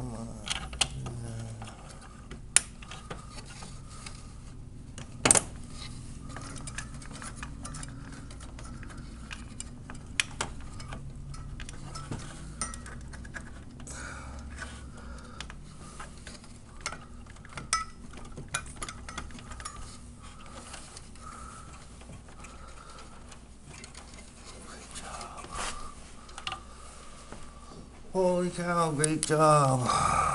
他 Holy cow, great job.